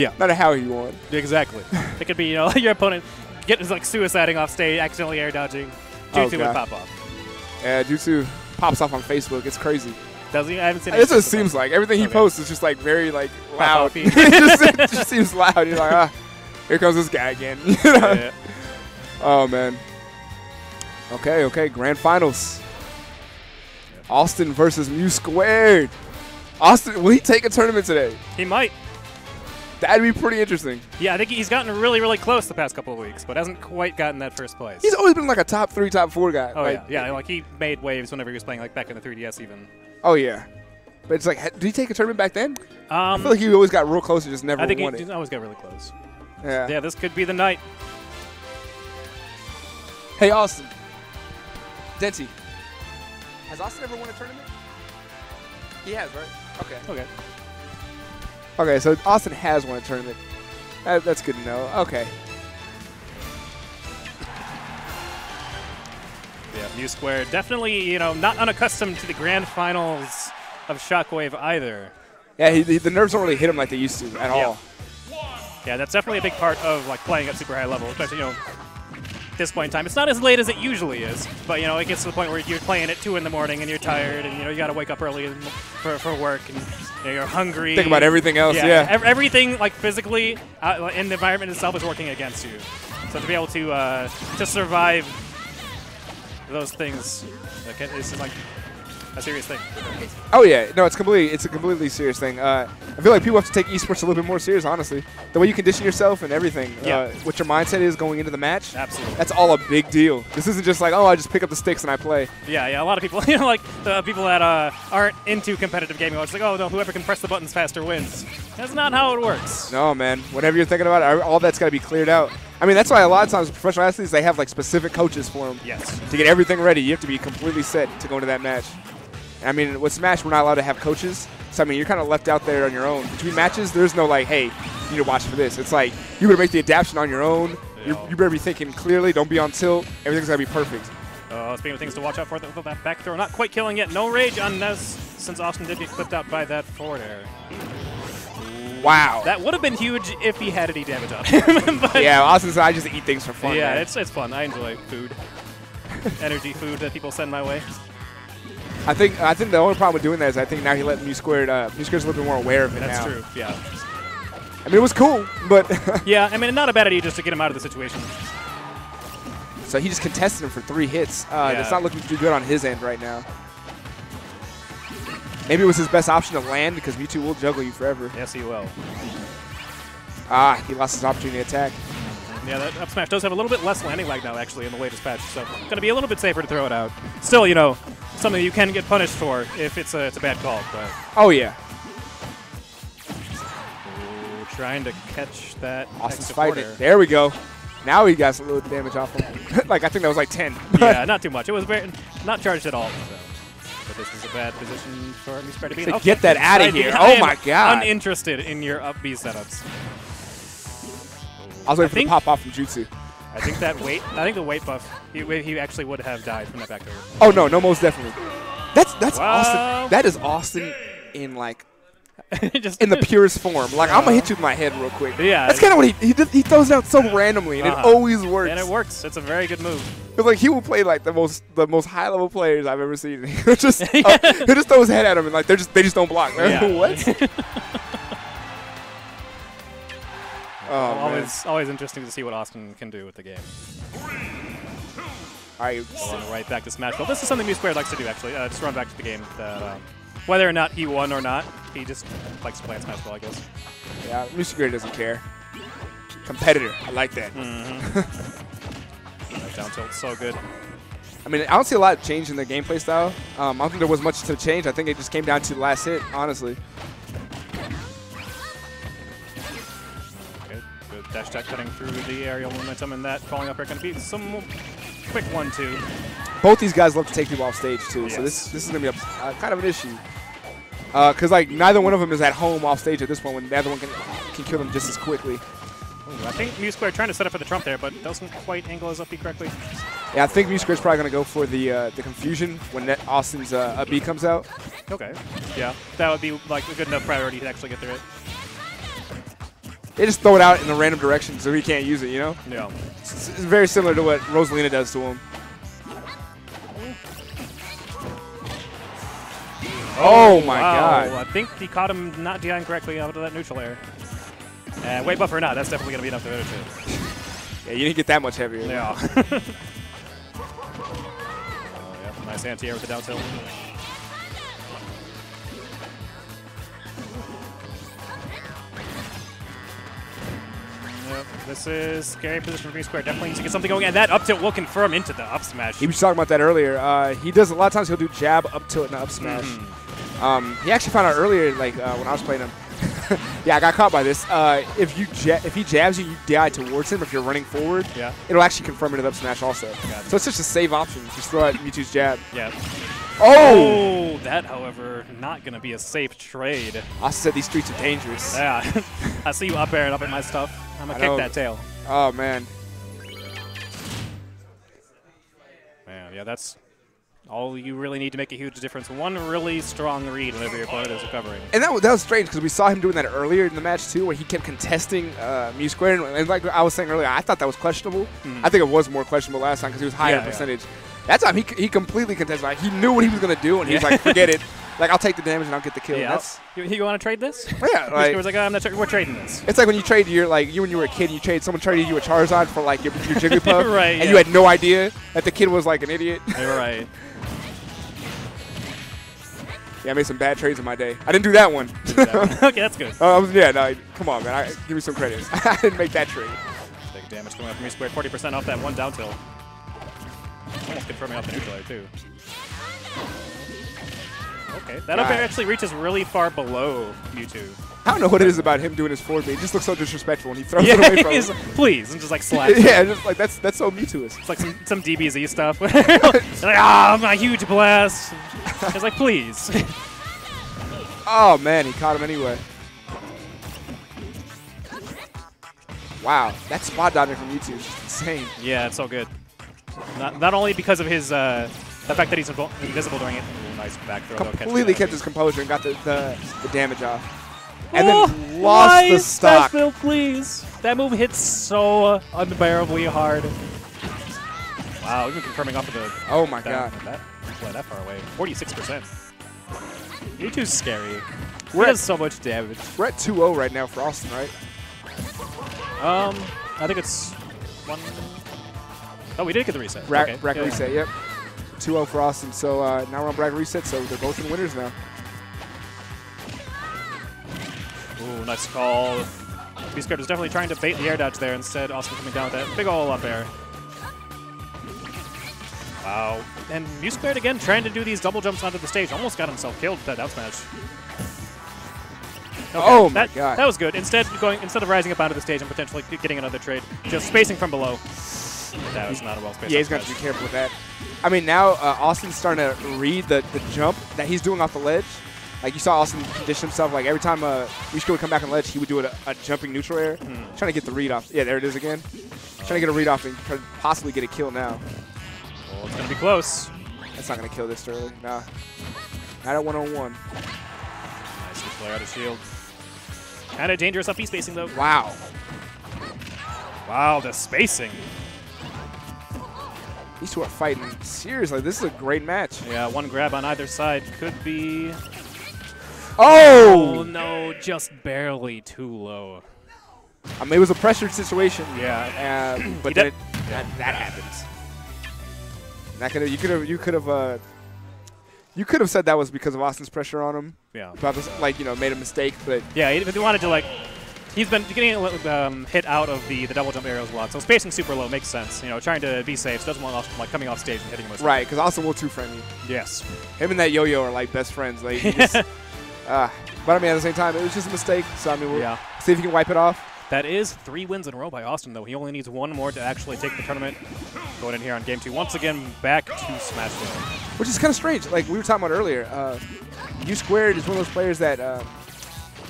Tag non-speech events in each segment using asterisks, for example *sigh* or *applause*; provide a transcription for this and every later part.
Yeah. Not a how you won. Exactly. *laughs* it could be you know *laughs* your opponent getting like suiciding off stage, accidentally air dodging. Oh, would pop off. Yeah, Jutsu pops off on Facebook. It's crazy. Does he? I haven't seen. That's what it anything seems like. Everything he Okay. posts is just like very like loud. *laughs* offy. it, just, it just seems loud. You're like, ah, here comes this guy again. You know? Yeah. Oh man. Okay, okay. Grand finals. Awestin versus Mew Squared. Awestin, will he take a tournament today? He might. That'd be pretty interesting. Yeah, I think he's gotten really, really close the past couple of weeks, but hasn't quite gotten that first place. He's always been like a top three, top four guy. oh like, yeah, yeah. Like he made waves whenever he was playing, like back in the 3DS even. Oh yeah. But it's like, did he take a tournament back then? I Um, feel like he always got real close and just never I think won he it. always got really close. Yeah. Yeah, this could be the night. Hey Awestin. Denty. Has Awestin ever won a tournament? He has, right? Okay. Okay. Okay, so Awestin has won a tournament. That, that's good to know. Okay. Yeah, Mew Square definitely, you know, not unaccustomed to the grand finals of Shockwave either. Yeah, he, he- the nerves don't really hit him like they used to at Yeah. all. Yeah, that's definitely a big part of like playing at super high level, especially you know this point in time. It's not as late as it usually is, but you know it gets to the point where you're playing at two in the morning and you're tired, and you know you got to wake up early for, for work, and you know, you're hungry. Think about everything else, yeah. ev- everything like physically uh, in the environment itself is working against you. So to be able to uh, to survive those things, like, it's like a serious thing. Oh yeah, no, it's completely it's a completely serious thing. Uh, I feel like people have to take esports a little bit more serious, honestly. The way you condition yourself and everything, Yeah. uh, what your mindset is going into the match, Absolutely. that's all a big deal. This isn't just like, oh, I just pick up the sticks and I play. Yeah, yeah. A lot of people, *laughs* you know, like the people that uh, aren't into competitive gaming, are just like, oh no, whoever can press the buttons faster wins. That's not how it works. No, man. Whatever you're thinking about, it, all that's got to be cleared out. I mean, that's why a lot of times professional athletes they have like specific coaches for them Yes. to get everything ready. You have to be completely set to go into that match. I mean, with Smash, we're not allowed to have coaches, so I mean, you're kind of left out there on your own. Between matches, there's no like, hey, you need to watch for this. It's like you better make the adaptation on your own. You Yeah. you better be thinking clearly. Don't be on tilt. Everything's got to be perfect. Uh, speaking of things to watch out for, the, that back throw not quite killing yet. No rage on Ness since Awestin did get clipped out by that forward air. Wow. That would have been huge if he had any damage on him. *laughs* yeah, Awestin said I just eat things for fun. yeah, man. it's it's fun. I enjoy food, *laughs* energy food that people send my way. I think I think the only problem with doing that is I think now he let Mew Squared uh, Mew Squared's a little bit more aware of it now. That's now. true. Yeah. I mean, it was cool, but *laughs* Yeah. I mean, not a bad idea just to get him out of the situation. So he just contested him for three hits. Uh, Yeah. It's not looking too good on his end right now. Maybe it was his best option to land because Mewtwo will juggle you forever. Yes, he will. Ah, he lost his opportunity to attack. Yeah, that up smash does have a little bit less landing lag now, actually, in the latest patch. So it's going to be a little bit safer to throw it out. Still, you know, something you can get punished for if it's a, it's a bad call. But Oh, yeah. Ooh, trying to catch that. Awestin's fighting quarter. There we go. Now he got some little damage off him. *laughs* like, I think that was like 10. *laughs* yeah, not too much. It was very not charged at all. So. But this is a bad position for me to be. To get that out of here. Oh my God. Uninterested in your up B setups. I was waiting for think- the pop off from Jutsu. I think that weight. I think the weight buff. He, he actually would have died from that back over. Oh, no, no, most definitely. That's that's Wow. Awestin. That is Awestin in like *laughs* Just in the purest form. Like I'm gonna hit you with my head real quick. Yeah. that's kind of what he he, did, he throws out so randomly, and Uh-huh. it always works. and it works. It's a very good move. It's like he will play like the most the most high level players I've ever seen. *laughs* he'll just *laughs* uh, he'll just throw his head at him and like they're just they just don't block. They're Yeah. what? Oh man! always, always interesting to see what Awestin can do with the game. All right, Going right back to Smashville. This is something Mu Squared likes to do, actually. Uh, just run back to the game. That, um, whether or not he won or not, he just likes to play at Smashville, I guess. yeah, Mr. Gray doesn't care. Competitor, I like that. *laughs* That down tilt, so good. I mean, I don't see a lot of change in their gameplay style. Um, I don't think there was much to change. I think it just came down to the last hit, honestly. Dash attack cutting through the aerial momentum, and that falling up air going to be some quick one-two. Both these guys love to take people off stage too, so this this is gonna be a, uh, kind of an issue. Because like neither one of them is at home off stage at this point, when the other one can can kill them just as quickly. Ooh, I think Mew Square trying to set up for the trump there, but doesn't quite angle his up B correctly. Yeah, I think Musker's probably gonna go for the uh, the confusion when that Awestin's uh, up B comes out. Okay. Yeah, that would be like a good enough priority to actually get through it. They just throw it out in a random direction so he can't use it. You know, Yeah. it's, it's very similar to what Rosalina does to him. Oh my wow. God! I think he caught him not DIing correctly out of that neutral air. And weight buffer or not, that's definitely going to be enough to finish it. Yeah, you didn't get that much heavier. Yeah. *laughs* oh, yeah. Nice anti-air with the down tilt. This is scary position for B Square. Definitely needs to get something going, and that up tilt will confirm into the up smash. He was talking about that earlier. Uh, he does a lot of times. He'll do jab, up tilt, and up smash. Mhm. Um, he actually found out earlier, like uh, when I was playing him. *laughs* yeah, I got caught by this. Uh, if you if he jabs you, you die towards him. If you're running forward, Yeah. it'll actually confirm it up smash also. It. So it's just a save option. Just throw out Mewtwo's jab. Yeah. Oh! Oh, that, however, not going to be a safe trade. I said these streets are dangerous. Yeah. *laughs* I see you up airing up at my stuff. I'm going I to kick know. that tail. Oh man. Man, yeah, that's all you really need to make a huge difference. One really strong read whenever your opponent is recovering. And that, wa- that was strange because we saw him doing that earlier in the match too, where he kept contesting uh, Mew Square. And, and like I was saying earlier, I thought that was questionable. I think it was more questionable last time because he was higher Hmm. Yeah, yeah. That time he, he completely contested. Like, he knew what he was gonna do, and he was like, "Forget it. *laughs* Like I'll take the damage and I'll get the kill." Yeah, That's you, you want to trade this? yeah. *laughs* Like, Like, was like, "Oh, I'm not tra- we're trading this. it's like when you trade your like you when you were a kid, and you trade someone traded you a Charizard for like your, your Jigglypuff, *laughs* Right, and yeah. you had no idea that the kid was like an idiot. Right. yeah, I made some bad trades in my day. I didn't do that one. okay, that's good. Uh, yeah, no, come on, man. I, give me some credit. I didn't make that trade. Big damage coming up from Mew squared. 40% off that one down tilt. Almost confirming off the neutral air, too. Okay, that up air actually reaches really far below Mewtwo. I don't know what it is about him doing his forward beat. It just looks so disrespectful when he throws Yeah, it away *laughs* from him. like, please, and just like *laughs* slaps. yeah, just like that's that's so Mewtwo-ist. It's like some, some DBZ stuff. *laughs* Like, ah, my huge blast. It's like, please. Oh man, he caught him anyway. Wow, that spot dodging from Mewtwo is just insane. yeah, it's so good. Not, not only because of his, uh, the fact that he's invisible during it. Ooh, nice back throw. Completely kept his composure and got the, the, the damage off. And Oh, then lost why the stock. Smashville, please. That move hits so unbearably hard. Wow, even confirming off of the. Oh my that, god. That, fly that far away. 46%. Mewtwo's scary. We're at- does so much damage. We're at 2-0 right now for Awestin, right? Um, I think it's one. Oh, we did get the reset. Bra- okay. yeah. reset, yep. 2-0 for Awestin. So uh, now we're on bracket reset, so they're both in winners now. Ooh, nice call. B-Squared was definitely trying to bait the air dodge there. Instead, Awestin coming down with that big ol' up air. Wow. And Mew Squared again trying to do these double jumps onto the stage. Almost got himself killed with that out smash. Okay, Oh my that, God. That was good. Instead, going instead of rising up onto the stage and potentially getting another trade, just spacing from below. That was not a well spaced. Yeah, he's going to have to be careful with that. I mean, now uh, Awestin's starting to read the, the jump that he's doing off the ledge. Like, you saw Awestin condition himself. Like, every time uh, Mishka would come back on ledge, he would do a, a jumping neutral air. Hmm. Trying to get the read off. Yeah, there it is again. Trying to get a read off and to possibly get a kill now. Well, it's going to be close. That's not going to kill this early. Nah. Not at one-on-one. Nice flare out of shield. Kind of dangerous up B spacing though. Wow. Wow, the spacing. These two are fighting. Seriously, this is a great match. Yeah, one grab on either side could be. Oh! Oh no, just barely too low. I mean, it was a pressured situation. Yeah. Uh, but then it, that, that happens. That could have you could have you could have uh, you could have said that was because of Awestin's pressure on him. Yeah. About this, like you know, made a mistake, but Yeah, if he wanted to like. He's been getting um, hit out of the, the double jump aerials a lot, so spacing super low makes sense. You know, trying to be safe, so doesn't want Awestin like coming off stage and hitting him with. right because Awestin will two frame you. Yes. Him and that yo-yo are like best friends. Like, just, uh, *laughs* but I mean, at the same time, it was just a mistake. So I mean, we'll Yeah. see if he can wipe it off. That is three wins in a row by Awestin, though. He only needs one more to actually take the tournament. Going in here on game two, once again back to Smashville. which is kind of strange. Like we were talking about earlier, uh, U Squared is one of those players that uh,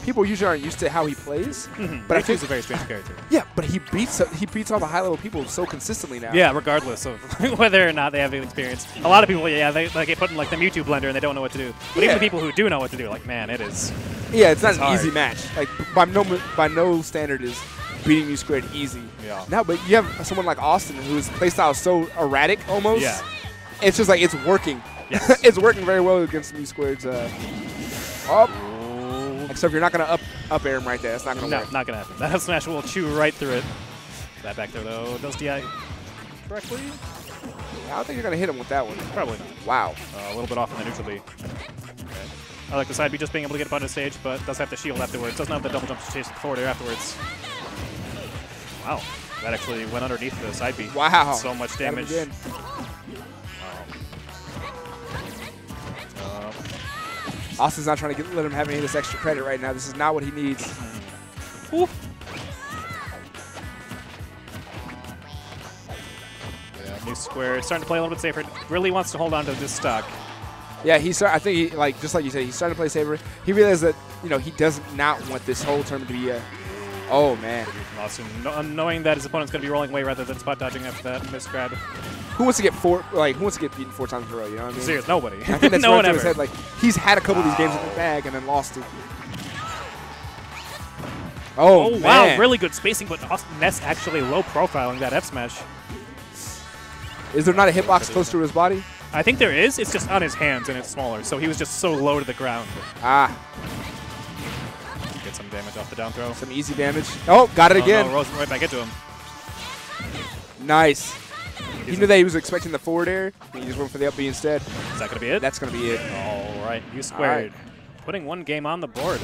people usually aren't used to how he plays. Mhm. But I think- a very strange character. Yeah, but he beats he beats all the high level people so consistently now. Yeah, regardless of *laughs* whether or not they have the experience. A lot of people, yeah, they, they get put in like the Mewtwo blender and they don't know what to do. But even the people who do know what to do, like, man, it is. yeah, it's not an hard. easy match. Like by no by no standard is beating you squared easy. Yeah. Now, but you have someone like Awestin whose playstyle is so erratic almost. Yeah. It's just like it's working. Yes. *laughs* it's working very well against Mew squared's uh, up. Except if you're not gonna up up air him right there, it's not gonna no, work. not gonna happen. *laughs* That smash will chew right through it. That back there though, does DI correctly? I don't think you're gonna hit him with that one. Probably not. Wow. Uh, a little bit off on the neutral B. Okay. I like the side B just being able to get up on the stage, but does have to shield afterwards. Doesn't have the double jump to chase forward air afterwards. Wow, that actually went underneath the side B. Wow. So much damage. Awestin's not trying to get, let him have any of this extra credit right now. This is not what he needs. Oof. Mew square. Starting to play a little bit safer. Really wants to hold on to this stock. Yeah, he's. start- I think he like just like you said, he's starting to play safer. He realized that you know he does not want this whole tournament to be a. Oh man, Awestin, kno- knowing that his opponent's going to be rolling away rather than spot dodging after that misgrab. who wants to get four? Like who wants to get beaten four times in a row? You know what I mean? Serious, nobody. I think that's *laughs* no one ever. his head. Like he's had a couple of these games in the bag and then lost it. Oh, Oh, wow, really good spacing, but Ness actually low profiling that F smash. Is there not a hitbox close to his body? I think there is. It's just on his hands and it's smaller, so he was just so low to the ground. Ah, damage off the down throw. some easy damage. Oh, got it Oh, again. no, Rose right back into him. Nice. He knew that he was expecting the forward air. He just went for the up B instead. Is that going to be it? That's gonna be it. All right, you squared. Putting one game on the board.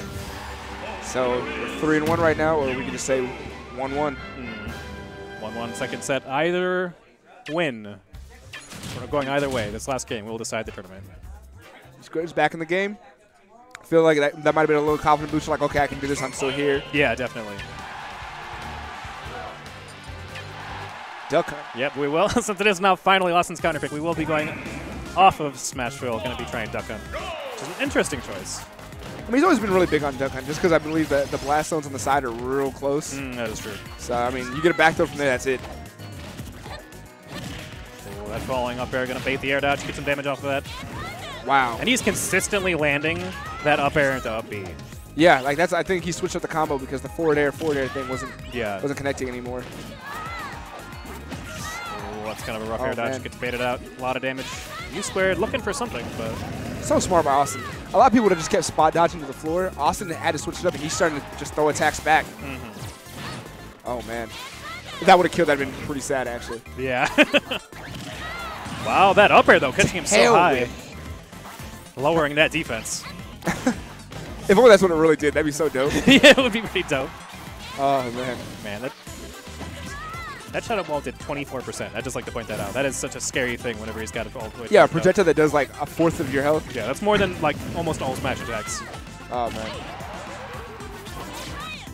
So three and one right now, or we can just say one one. Hmm. 1-1 second set. Either win. We're going either way. This last game will decide the tournament. Square's back in the game. I feel like that, that might have been a little confident boost. Like, okay, I can do this. I'm still here. Yeah, definitely. Duck Hunt. Yep, we will. *laughs* Since it is now finally Awestin's counter pick, we will be going off of Smashville. Going to be trying Duck Hunt, which is an interesting choice. I mean, he's always been really big on Duck Hunt, just because I believe that the blast zones on the side are real close. Mm, that is true. So I mean, you get a back throw from there. That's it. Oh, that falling up air going to bait the air dodge, get some damage off of that. Wow. And he's consistently landing that up air into up B. Yeah, like that's. I think he switched up the combo because the forward air, forward air thing wasn't Yeah. wasn't connecting anymore. Oh, that's kind of a rough Oh, air dodge. man. Gets baited out. A lot of damage. U squared looking for something, but So smart by Awestin. A lot of people would have just kept spot dodging to the floor. Awestin had to switch it up, and he's starting to just throw attacks back. Mm-hmm. Oh man, if that would have killed. That'd been pretty sad actually. yeah. *laughs* wow, that up air though, catching him so high. whip. Lowering that defense. If only that's what it really did. That'd be so dope. *laughs* yeah, it would be pretty dope. oh man. Man, that that shadow ball did 24%. I'd just like to point that out. That is such a scary thing whenever he's got it all the way Yeah, a projectile that does like a fourth of your health. Yeah, that's more than like almost all smash attacks. Oh man.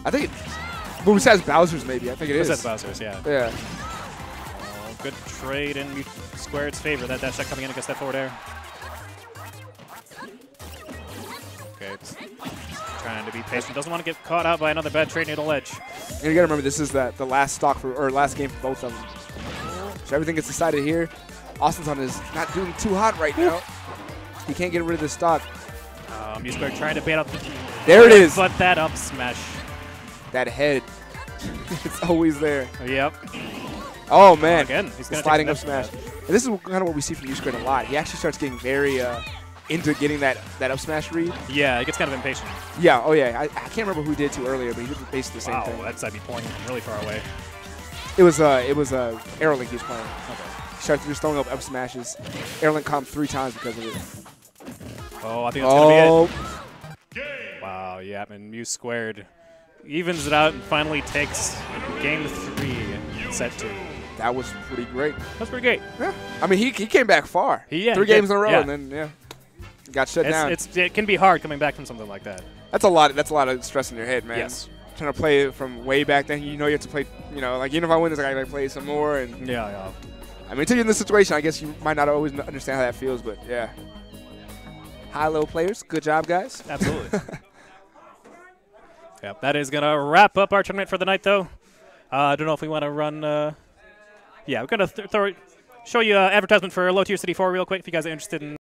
I think it. But besides Bowser's, maybe I think it is. Besides Bowser's, yeah. Yeah. Oh, good trade in Squared's favor. That dash shot coming in against that forward air. Trying to be patient. Doesn't want to get caught out by another bad trade near the ledge. And you gotta remember, this is the, the last stock for or last game for both of them. So everything gets decided here. Awestin's on is not doing too hot right now. He can't get rid of this stock. Um, U Squared trying to bait up. the. There it is. But that up smash. That head. *laughs* it's always there. Yep. Oh man. Again, he's to sliding up smash. And this is kind of what we see from U-Squared a lot. He actually starts getting very uh, into getting that, that up smash read. Yeah, it gets kind of impatient. Yeah, oh yeah. I, I can't remember who did to earlier, but he did basically the same Wow, thing. that's I'd be pulling really far away. It was uh, it was uh, Aerolink he was playing. Okay. Started just throwing up up smashes. Aerolink him three times because of it. Oh, I think that's going Oh, to be it. Wow, yeah, and Mew squared evens it out and finally takes game three, set two. that was pretty great. That's pretty great. Yeah. I mean, he, he came back far. He- yeah, Three he games did. in a row, Yeah. and then yeah, got shut It's, down. it's it can be hard coming back from something like that. that's a lot. That's a lot of stress in your head, man. Yes. Trying to play from way back then, you know you have to play. You know, like even if I win this, I gotta play some more. And Yeah, yeah. I mean, until you're in this situation, I guess you might not always understand how that feels. But yeah, high low players, good job, guys. Absolutely. *laughs* Yeah, that is going to wrap up our tournament for the night, though. Uh, I don't know if we want to run. Uh, yeah, we're going to th- throw, show you uh, advertisement for Low Tier City 4 real quick if you guys are interested in